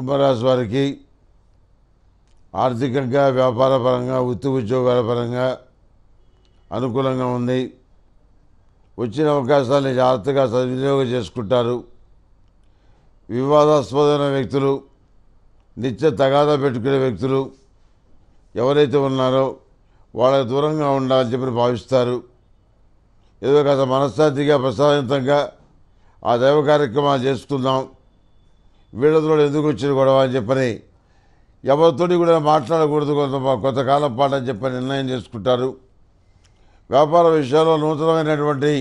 కుంభరాశి వారికి ఆర్థికంగా వ్యాపార పరంగా వృత్తి ఉద్యోగాల పరంగా అనుకూలంగా ఉంది. వచ్చిన అవకాశాన్ని జాగ్రత్తగా సద్వినియోగం చేసుకుంటారు. వివాదాస్పదమైన వ్యక్తులు నిత్య తగాదా పెట్టుకునే వ్యక్తులు ఎవరైతే ఉన్నారో వాళ్ళకి దూరంగా ఉండాలని చెప్పి భావిస్తారు. ఏదో కాస్త మనశ్శాంతిగా ప్రశాంతంగా ఆ దైవ కార్యక్రమాలు చేసుకుందాం. వీళ్ళతో ఎందుకు వచ్చిన గొడవ అని చెప్పని ఎవరితోటి కూడా మాట్లాడకూడదు కొంత కొంతకాలం పాటు అని చెప్పని నిర్ణయం చేసుకుంటారు. వ్యాపార విషయాల్లో నూతనమైనటువంటి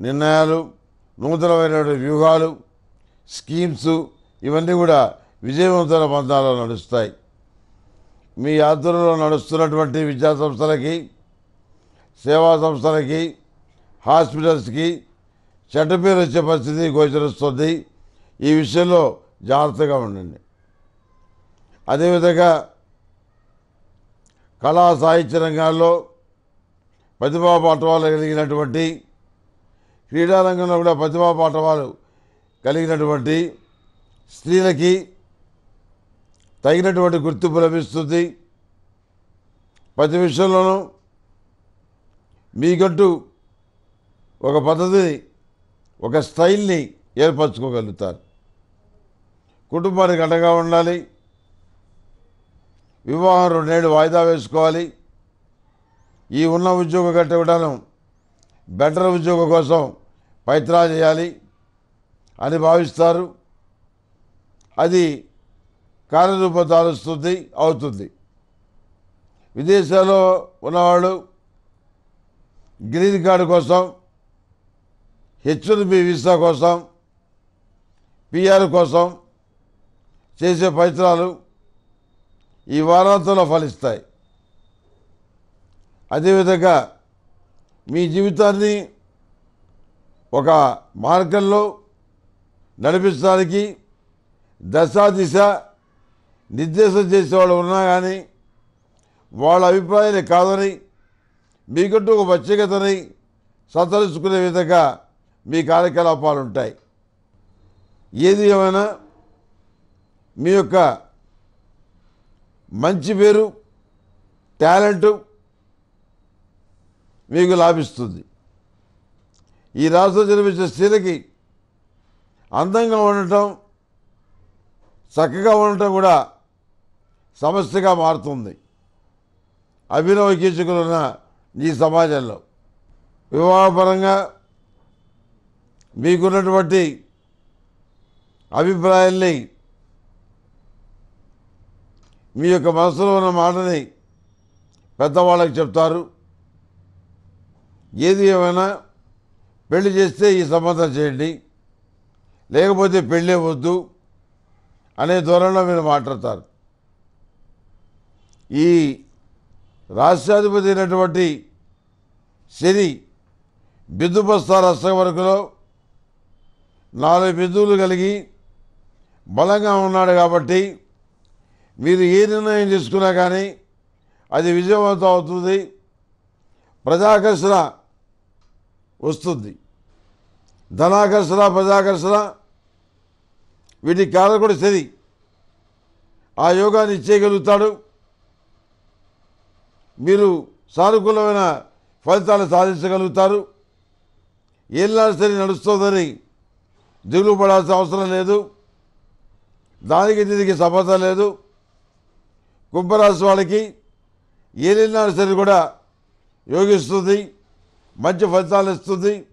నిర్ణయాలు నూతనమైనటువంటి వ్యూహాలు స్కీమ్స్ ఇవన్నీ కూడా విజయవంతమైన బంధాల్లో నడుస్తాయి. మీ ఆధ్వర్యంలో నడుస్తున్నటువంటి విద్యా సంస్థలకి సేవా సంస్థలకి హాస్పిటల్స్కి చెడ్డ పేరు వచ్చే పరిస్థితి గోచరిస్తుంది. ఈ విషయంలో జాగ్రత్తగా ఉండండి. అదేవిధంగా కళా సాహిత్య రంగాల్లో ప్రతిభా పాఠవాలు కలిగినటువంటి క్రీడారంగంలో కూడా ప్రతిభా పాఠవాలు కలిగినటువంటి స్త్రీలకి తగినటువంటి గుర్తింపు లభిస్తుంది. ప్రతి విషయంలోనూ మీకంటూ ఒక పద్ధతిని ఒక స్టైల్ని ఏర్పరచుకోగలుగుతారు. కుటుంబానికి అండగా ఉండాలి. వివాహం రెండేళ్ళు వాయిదా వేసుకోవాలి. ఈ ఉన్న ఉద్యోగం కంటే కూడాను బెటర్ ఉద్యోగం కోసం పైత్రా చేయాలి అని భావిస్తారు. అది కార్యరూపం దాలుస్తుంది అవుతుంది. విదేశాల్లో ఉన్నవాళ్ళు గ్రీన్ కార్డు కోసం హెచ్ బి వీసా కోసం పిఆర్ కోసం చేసే ప్రయత్నాలు ఈ వారాంతంలో ఫలిస్తాయి. అదేవిధంగా మీ జీవితాన్ని ఒక మార్గంలో నడిపించడానికి దశా దిశ నిర్దేశం చేసేవాళ్ళు ఉన్నా కానీ వాళ్ళ అభిప్రాయాన్ని కాదని మీకంటూ ఒక ప్రత్యేకతని సంతరించుకునే విధంగా మీ కార్యకలాపాలు ఉంటాయి. ఏది ఏమైనా మీ యొక్క మంచి పేరు టాలెంటు మీకు లాభిస్తుంది. ఈ రాష్ట్రం జన్మించిన స్త్రీలకి అందంగా ఉండటం చక్కగా ఉండటం కూడా సమస్యగా మారుతుంది. అభినవ కీచకులున్న ఈ సమాజంలో వివాహపరంగా మీకున్నటువంటి అభిప్రాయాల్ని మీ యొక్క మనసులో ఉన్న మాటని పెద్దవాళ్ళకి చెప్తారు. ఏది ఏమైనా పెళ్ళి చేస్తే ఈ సంబంధం చేయండి. లేకపోతే పెళ్ళే వద్దు అనే ధోరణిలో మీరు మాట్లాడతారు. ఈ రాష్ట్రాధిపతి అయినటువంటి శని బిందుబస్తా అష్టం వరకులో నాలుగు బిందువులు కలిగి బలంగా ఉన్నాడు కాబట్టి మీరు ఏ నిర్ణయం తీసుకున్నా కానీ అది విజయవంతం అవుతుంది ప్రజాకర్షణ వస్తుంది. ధనాకర్షణ ప్రజాకర్షణ వీటి కారకుడు శని ఆ యోగాన్ని ఇచ్చేయగలుగుతాడు. మీరు సానుకూలమైన ఫలితాలు సాధించగలుగుతారు. ఏళ్ళ శని నడుస్తుందని దిగులు పడాల్సిన అవసరం లేదు. దానికి దీనికి సమస్య లేదు. కుంభరాశి వాళ్ళకి ఏలినాడు శని కూడా యోగిస్తుంది మంచి ఫలితాలు ఇస్తుంది.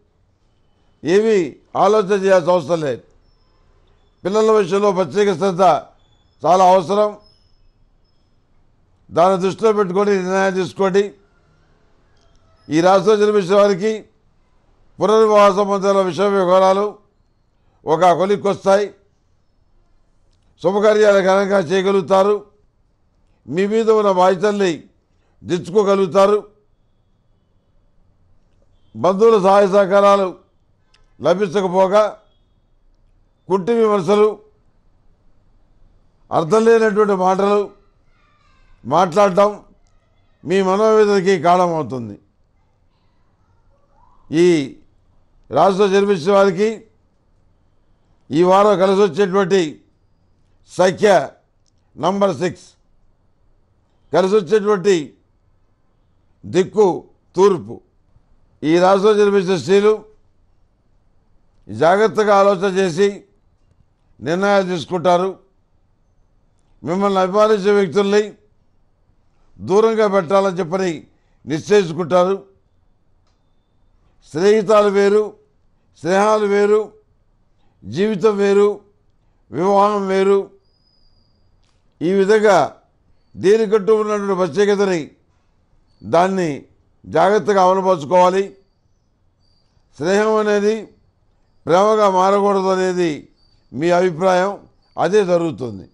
ఏమీ ఆలోచన చేయాల్సిన అవసరం లేదు. పిల్లల విషయంలో ప్రత్యేక శ్రద్ధ చాలా అవసరం. దాన్ని దృష్టిలో పెట్టుకొని నిర్ణయం తీసుకోండి. ఈ రాష్ట్రంలో జన్మించిన వారికి పునర్వివాహ సంబంధాల విషయ వివరాలు ఒక కొలిక్కి వస్తాయి. శుభకార్యాలు ఘనంగా చేయగలుగుతారు. మీ మీద ఉన్న బాధ్యతల్ని దించుకోగలుగుతారు బంధువుల సహాయ సహకారాలు లభించకపోగా కుంటి విమర్శలు అర్థం లేనటువంటి మాటలు మాట్లాడటం మీ మనోవేదనకి కారణమవుతుంది. ఈ రాష్ట్ర జన్మించిన వారికి ఈ వారం కలిసి వచ్చేటువంటి సంఖ్య నంబర్ సిక్స్. కలిసి వచ్చేటువంటి దిక్కు తూర్పు. ఈ రాష్ట్రంలో జన్మించిన స్త్రీలు జాగ్రత్తగా ఆలోచన చేసి నిర్ణయాలు తీసుకుంటారు. మిమ్మల్ని అభిమానించే వ్యక్తుల్ని దూరంగా పెట్టాలని చెప్పని నిశ్చయించుకుంటారు. స్నేహితాలు వేరు స్నేహాలు వేరు జీవితం వేరు వివాహం వేరు. ఈ విధంగా దీనికంటూ ఉన్నటువంటి ప్రత్యేకతని దాన్ని జాగ్రత్తగా అమలుపరుచుకోవాలి. స్నేహం అనేది ప్రేమగా మారకూడదు అనేది మీ అభిప్రాయం. అదే జరుగుతుంది.